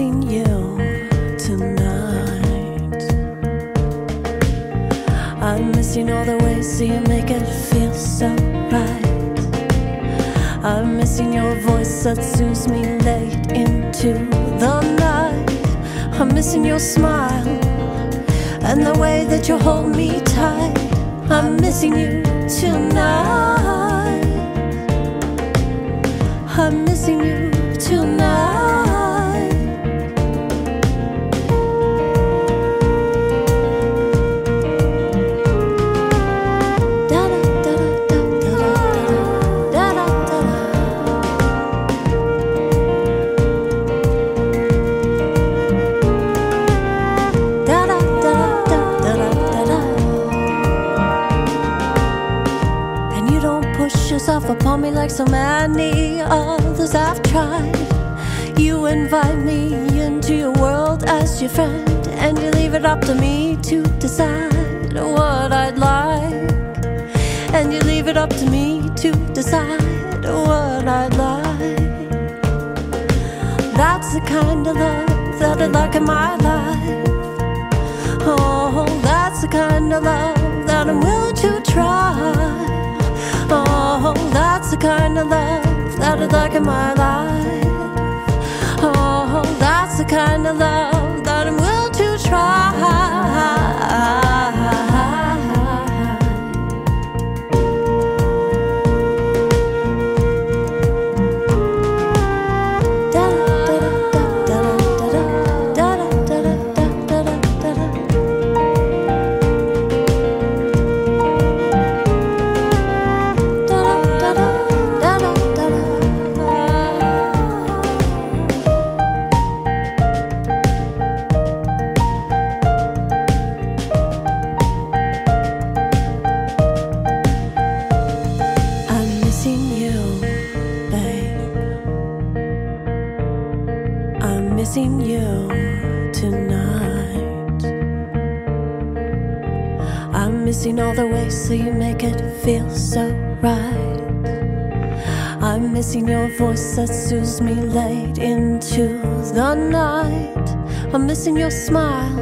missing you tonight. I'm missing all the ways you make it feel so right. I'm missing your voice that soothes me late into the night. I'm missing your smile and the way that you hold me tight. I'm missing you tonight. Like so many others I've tried. You invite me into your world as your friend, and you leave it up to me to decide what I'd like. And you leave it up to me to decide what I'd like. That's the kind of love that I'd like in my life. Oh, that's the kind of love like in my life. Oh, that's the kind of love I'm missing you tonight. I'm missing all the ways that you make it feel so right. I'm missing your voice that soothes me late into the night. I'm missing your smile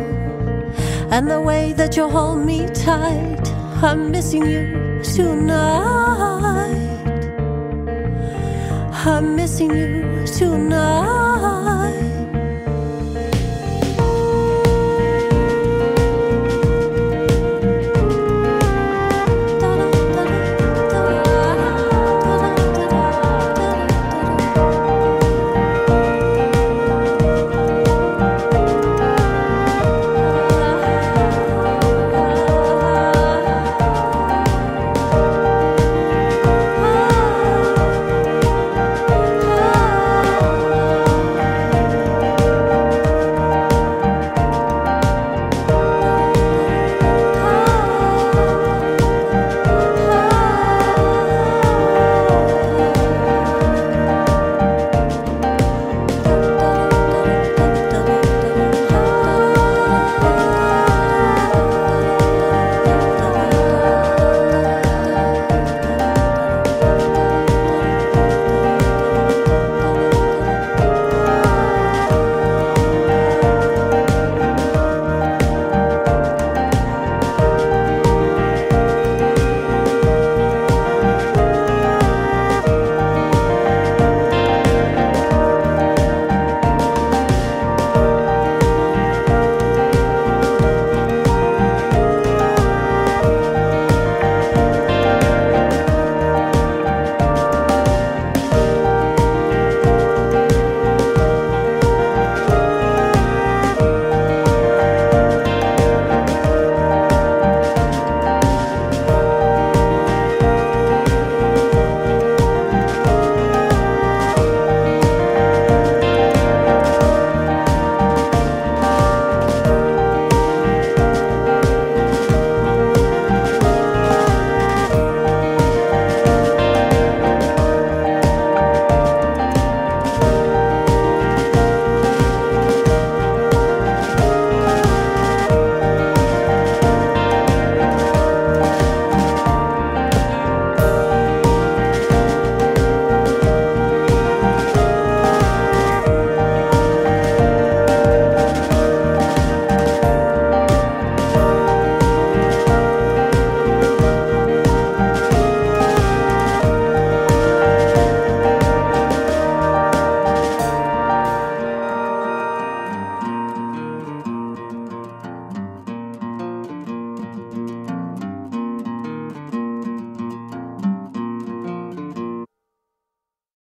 and the way that you hold me tight. I'm missing you tonight. I'm missing you tonight.